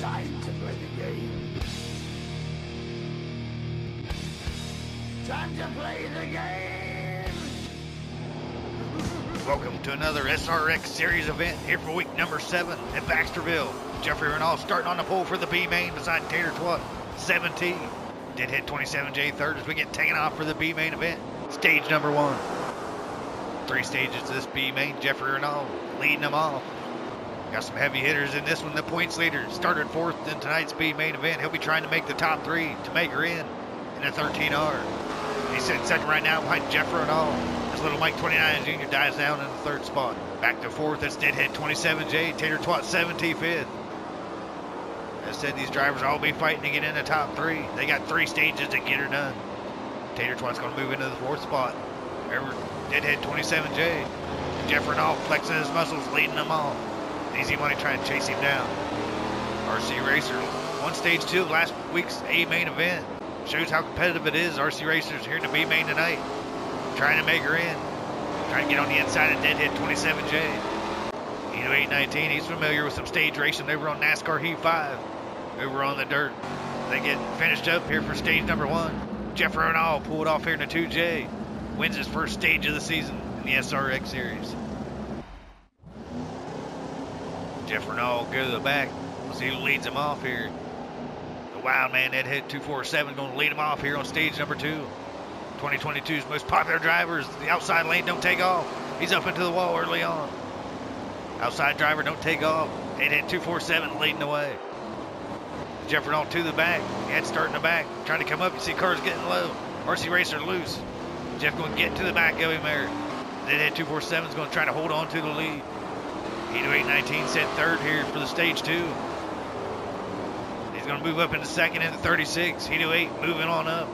Time to play the game. Time to play the game. Welcome to another SRX Series event here for week number seven at Baxterville. Jeffrey Renault starting on the pole for the B main beside Tater Twat 17. Deadhead 27J third as we get taken off for the B main event. Stage number one. Three stages to this B main. Jeffrey Renault leading them off. Got some heavy hitters in this one. The points leader started fourth in tonight's B main event. He'll be trying to make the top three to make her in in a 13R. He's sitting second right now behind Jeff Renault. As little Mike 29 Jr. dies down in the third spot. Back to fourth, that's Deadhead 27J, Tater Twat 75th. As said, these drivers all be fighting to get in the top three. They got three stages to get her done. Tater Twat's going to move into the fourth spot. Remember, Deadhead 27J. Jeff Renault flexing his muscles, leading them all. Easy money trying to chase him down. RC Racer, one stage two of last week's A main event. Shows how competitive it is. RC Racers here in the B main tonight. Trying to make her in. Trying to get on the inside of Deadhead 27J. Eno 819, he's familiar with some stage racing over on NASCAR Heat 5. Over on the dirt. They get finished up here for stage number one. Jeff Renault pulled off here in the 2J. Wins his first stage of the season in the SRX series. Jeff Renault go to the back. We'll see who leads him off here. The wild man, Ed Head 247, going to lead him off here on stage number two. 2022's most popular drivers. The outside lane don't take off. He's up into the wall early on. Outside driver don't take off. Ed Head 247 leading the way. Jeff Renault to the back. Ed starting the back. Trying to come up. You see cars getting low. RC Racer loose. Jeff going to get to the back of him there. Then Head 247 is going to try to hold on to the lead. Eno 819 set third here for the stage two. He's going to move up into second into 36. Eno 8 moving on up.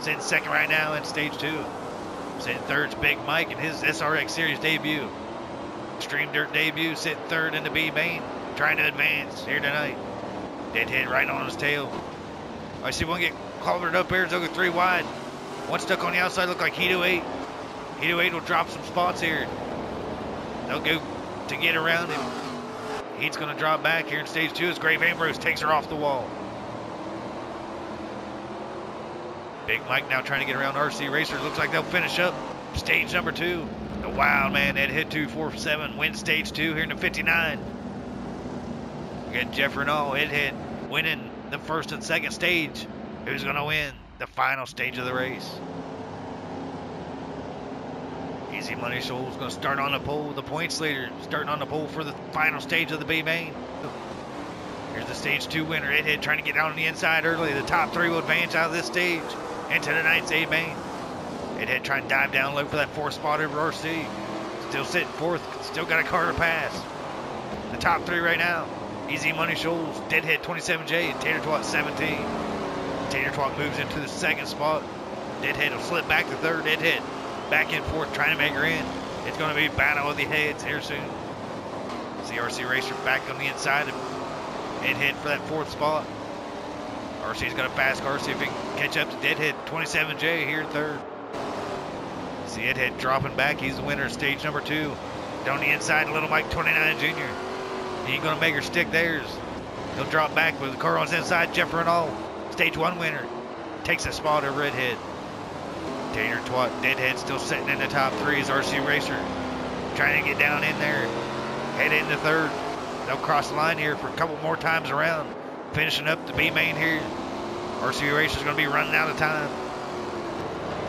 Sitting second right now in stage two. Sitting third's Big Mike in his SRX Series debut. Xtreme Dirt debut, sitting third in the B main. Trying to advance here tonight. Deadhead right on his tail. I see one get clobbered up here. Go three wide. One stuck on the outside. Look like Hito 8. Hito 8 will drop some spots here. They'll go to get around him. He's going to drop back here in stage two as Grave Ambrose takes her off the wall. Big Mike now trying to get around RC Racer. Looks like they'll finish up stage number two. The Wild Man Ed Head 247 wins stage two here in the 59. We got Jeff Renault, Ed Head winning the first and second stage. Who's going to win the final stage of the race? Easy Money Shoals going to start on the pole. The points leader starting on the pole for the final stage of the B main. Here's the stage two winner, Ed Head, trying to get down on the inside early. The top three will advance out of this stage into the ninth A main. Ed Head trying to dive down low for that fourth spot over RC. Still sitting fourth, still got a car to pass. The top three right now. Easy Money Shoals, Deadhead 27J, and Tater Twat 17. Tater Twat moves into the second spot. Deadhead will slip back to third. Deadhead back and forth trying to make her in. It's going to be battle of the heads here soon. CRC Racer back on the inside of Deadhead for that fourth spot. RC's got a fast car, see if he can catch up to Deadhead 27J here in third. See Deadhead dropping back. He's the winner of stage number two. Down the inside, Little Mike 29 Jr. He ain't gonna make her stick theirs. He'll drop back with the car on his inside. Jeff Renault, stage one winner, takes a spot of Redhead. Tater Twat, Deadhead still sitting in the top three is RC Racer. Trying to get down in there. Head into third. They'll cross the line here for a couple more times around. Finishing up the B main here. RC Racer's gonna be running out of time.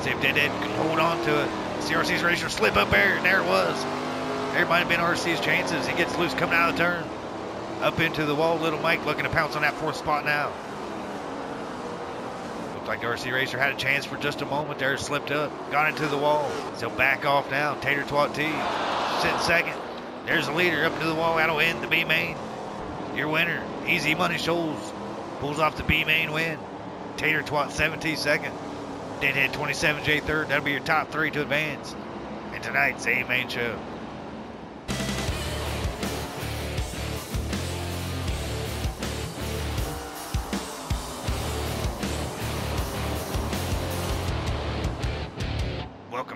See if Deadhead can hold on to it. CRC's Racer slip up there, and there it was. There might have been RC's chances. He gets loose coming out of the turn. Up into the wall. Little Mike looking to pounce on that fourth spot now. Looked like RC Racer had a chance for just a moment there. Slipped up. Got into the wall. So back off now. Tater Twat T. Sitting second. There's the leader up into the wall. That'll end the B main. Your winner. Easy Money Shoals. Pulls off the B main win. Tater Twat 17 second. Deadhead 27J third. That'll be your top three to advance. And tonight's A main show.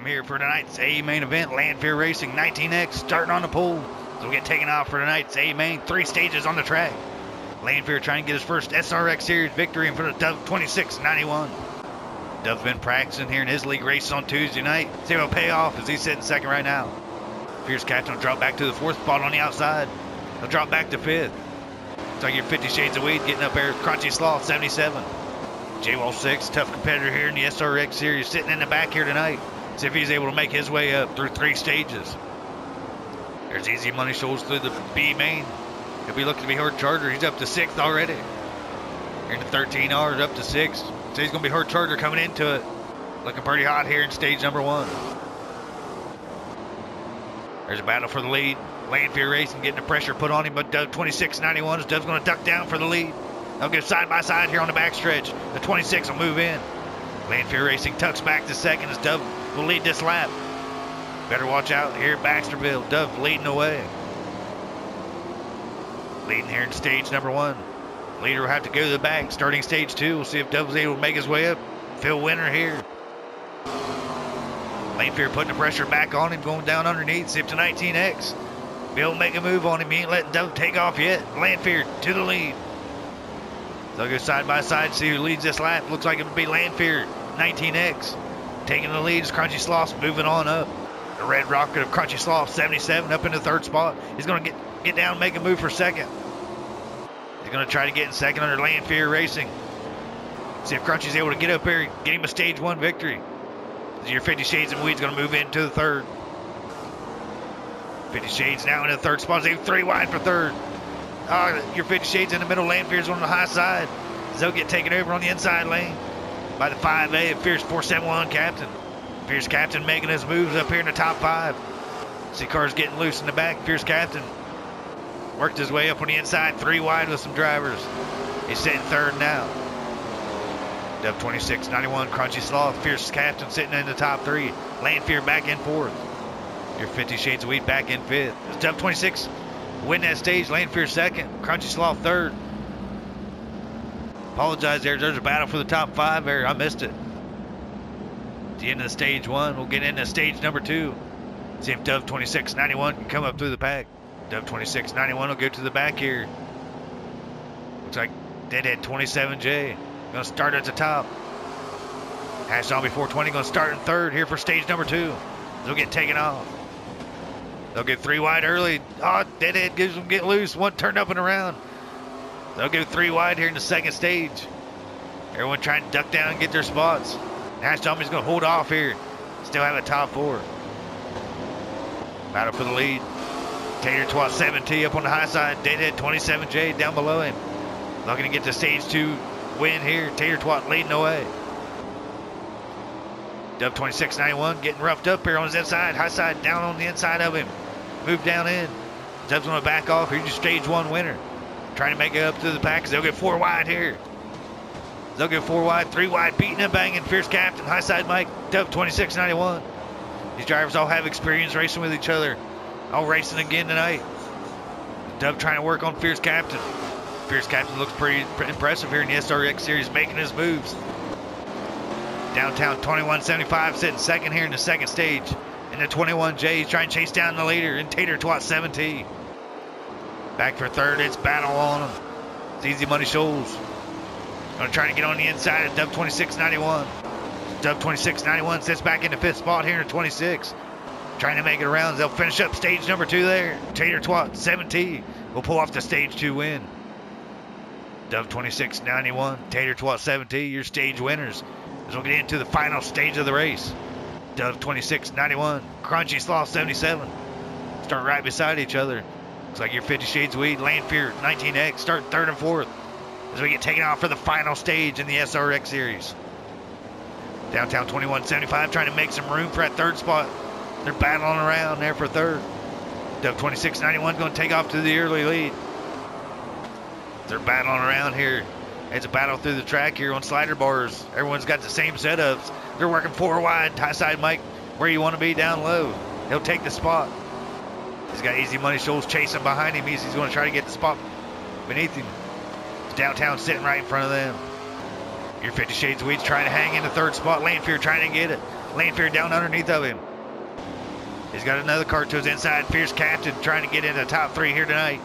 Here for tonight's A main event, Lanfear Racing 19X starting on the pole. So we get taken off for tonight's A main, three stages on the track. Lanfear trying to get his first SRX Series victory in front of Dove 2691. Dove's been practicing here in his league races on Tuesday night. See if it'll pay off as he's sitting second right now. Fierce Captain will drop back to the fourth spot on the outside. He'll drop back to fifth. It's like your 50 Shades of Weed getting up there. Crunchy Sloth 77. J Wall 6, tough competitor here in the SRX series, sitting in the back here tonight. See if he's able to make his way up through three stages. There's Easy Money Shoals through the B main. He'll be looking to be Horde Charger. He's up to sixth already. Here in the 13 hours, up to sixth. So he's going to be Horde Charger coming into it. Looking pretty hot here in stage number one. There's a battle for the lead. Lanfear Racing getting the pressure put on him, but Dove 2691 is Dove's going to duck down for the lead. They'll get side by side here on the backstretch. The 26 will move in. Lanfear Racing tucks back to second as Dove will lead this lap. Better watch out here Baxterville. Dove leading away. Leading here in stage number one. Leader will have to go to the back. Starting stage two. We'll see if Dove's able to make his way up. Phil Winter here. Lanfear putting the pressure back on him, going down underneath. If the 19X. Bill make a move on him. He ain't letting Dove take off yet. Lanfear to the lead. They'll go side by side, see who leads this lap. Looks like it would be Lanfear, 19X. Taking the lead is Crunchy Sloth moving on up. The Red Rocket of Crunchy Sloth, 77, up in the third spot. He's going to get, get down and make a move for second. He's going to try to get in second under Lanfear Racing. See if Crunchy's able to get up here, get him a stage one victory. Your 50 Shades of Weed's going to move into the third. 50 Shades now in the third spot. He's three wide for third. Oh, your 50 Shades in the middle. Lanfear's on the high side. They'll get taken over on the inside lane by the 5A of Fierce 471 Captain. Fierce Captain making his moves up here in the top five. See cars getting loose in the back. Fierce Captain worked his way up on the inside, three wide with some drivers. He's sitting third now. Dub 26, 91, Crunchy Sloth, Fierce Captain sitting in the top three. Lanfear back in fourth. Your 50 Shades of Weed back in fifth. Dub 26 win that stage. Lanfear second. Crunchy Sloth third. Apologize there. There's a battle for the top five there. I missed it. At the end of stage one, we'll get into stage number two. See if Dove 2691 can come up through the pack. Dove 2691 will go to the back here. Looks like Deadhead 27J. Gonna start at the top. Hash Zombie 420 gonna start in third here for stage number two. They'll get taken off. They'll get three wide early. Oh, Deadhead gives them get loose. One turned up and around. They'll go three wide here in the second stage. Everyone trying to duck down and get their spots. Hash Zombie's gonna hold off here. Still have a top four. Battle for the lead. Tater Twat 7T up on the high side. Deadhead 27J down below him. Looking to get the stage two win here. Tater Twat leading the way. Dub 2691 getting roughed up here on his inside. High side down on the inside of him. Move down in. Dub's going to back off. Here's your stage one winner. Trying to make it up to the pack. They'll get four wide here. They'll get four wide, three wide, beating and banging. Fierce Captain, high side Mike, Dub 2691. These drivers all have experience racing with each other. All racing again tonight. Dub trying to work on Fierce Captain. Fierce Captain looks pretty, impressive here in the SRX series, making his moves. Downtown 2175 sitting second here in the second stage. And the 21J is trying to chase down the leader in Tater Twat 17. Back for third, it's battle on him. It's Easy Money Shoals. Gonna try to get on the inside of Dub 2691. Dub 2691 sits back in the fifth spot here in 26. Trying to make it around. They'll finish up stage number two there. Tater Twat 17 will pull off the stage two win. Dove 2691, Tater Twat 17, your stage winners. As we'll get into the final stage of the race. Dove 2691, Crunchy Sloth 77. Start right beside each other. Looks like your 50 Shades of Weed, Lanfear 19X, start third and fourth. As we get taken off for the final stage in the SRX series. Downtown 2175 trying to make some room for that third spot. They're battling around there for third. Dove 2691 going to take off to the early lead. They're battling around here. It's a battle through the track here on slider bars. Everyone's got the same setups. They're working four wide, high side Mike, where you want to be down low. He'll take the spot. He's got Easy Money Shoals chasing behind him. He's, he's going to try to get the spot beneath him. Downtown sitting right in front of them. Your 50 Shades of Weeds trying to hang in the third spot. Lanfear trying to get it. Lanfear down underneath of him. He's got another car to his inside. Fierce Captain trying to get into the top three here tonight.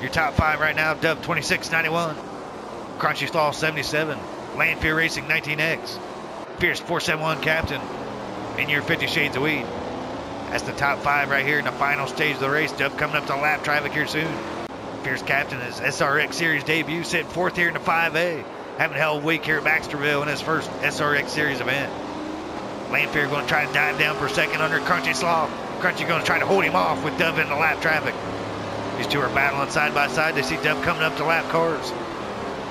Your top five right now, Dub 2691, Crunchy Sloth 77, Landfear Racing 19X, Fierce 471 Captain, and your 50 Shades of Weed. That's the top five right here in the final stage of the race. Dub coming up to lap traffic here soon. Fierce Captain is SRX Series debut, sitting fourth here in the 5A. Having a hell of a week here at Baxterville in his first SRX Series event. Landfear going to try to dive down for a second under Crunchy Sloth. Crunchy going to try to hold him off with Dub in the lap traffic. These two are battling side by side. They see Dub coming up to lap cars.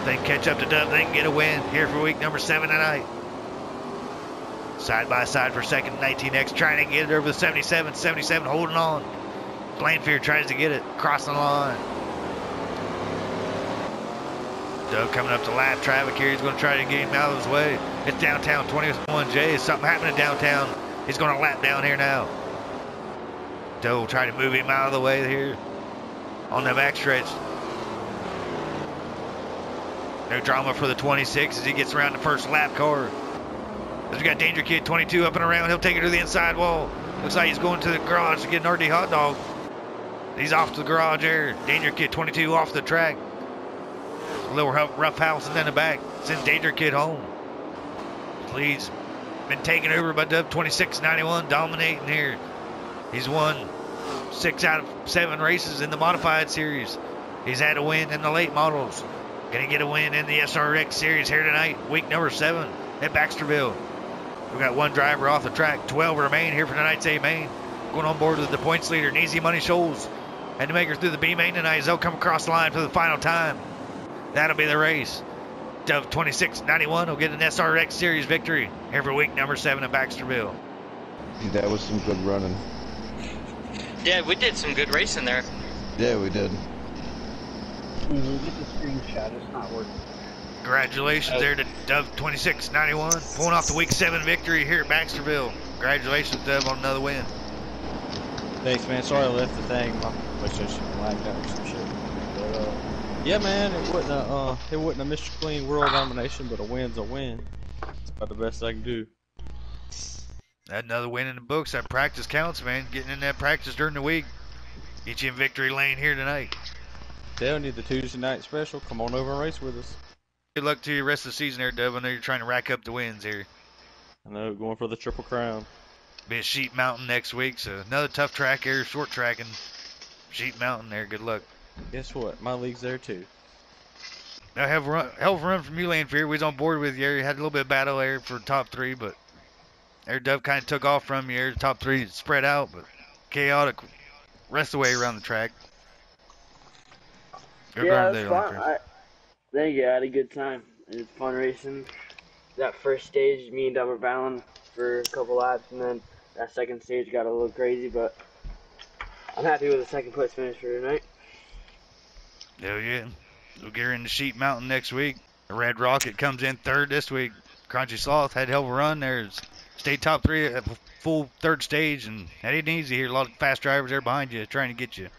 They can catch up to Dub, they can get a win here for week number seven tonight. Side by side for second, 19X trying to get it over the 77. 77 holding on. Landfear tries to get it, crossing the line. Doug coming up to lap traffic here. He's going to try to get him out of his way. It's downtown 21J. Is something happening downtown? He's going to lap down here now. Doe will try to move him out of the way here on the backstretch. No drama for the 26 as he gets around the first lap car. We got Danger Kid 22 up and around, he'll take it to the inside wall. Looks like he's going to the garage to get an RD hot dog. He's off to the garage there. Danger Kid 22 off the track. A little rough, house and then the back. Sends Danger Kid home. Lead's been taken over by Dub 2691, dominating here. He's won six out of seven races in the modified series. He's had a win in the late models. Gonna get a win in the SRX series here tonight, week number seven at Baxterville. We got one driver off the track, 12 remain here for tonight's A main. Going on board with the points leader, Easy Money Shoals. Had to make her through the B main tonight as they'll come across the line for the final time. That'll be the race. Dove 2691 will get an SRX series victory every week, number seven at Baxterville. That was some good running. Yeah, we did some good racing there. Yeah, we did. Mm-hmm. Get the screenshot. It's not working. Congratulations there to Dove 2691, pulling off the week seven victory here at Baxterville. Congratulations, Dove, on another win. Thanks, man. Sorry I left the thing. My PlayStation lagged out or some shit. But, uh, yeah, man, it wasn't a uh, it wasn't a Mr. Clean world domination, but a win's a win. It's about the best I can do. Had another win in the books. That practice counts, man. Getting in that practice during the week. Get you in victory lane here tonight. Telling you the Tuesday night special. Come on over and race with us. Good luck to you rest of the season there, Dove. I know you're trying to rack up the wins here. I know, going for the triple crown. Be at Sheep Mountain next week, so another tough track here, short tracking. Sheep Mountain there. Good luck. Guess what? My league's there too. Now have run, hell of a run from you, Landfear. We was on board with you. You had a little bit of battle there for top three, but Air Dove kind of took off from you. Your top three spread out, but chaotic rest of the way around the track. Good yeah, run it was there, fun. Landfear. I, thank you. I had a good time. It was fun racing. That first stage, me and Dub were for a couple laps, and then that second stage got a little crazy, but I'm happy with the second place finish for tonight. Hell yeah. We'll get her into Sheep Mountain next week. Red Rocket comes in third this week. Crunchy Sloth had hell of a run there. Stayed top three at full third stage, and that ain't easy here. A lot of fast drivers there behind you trying to get you.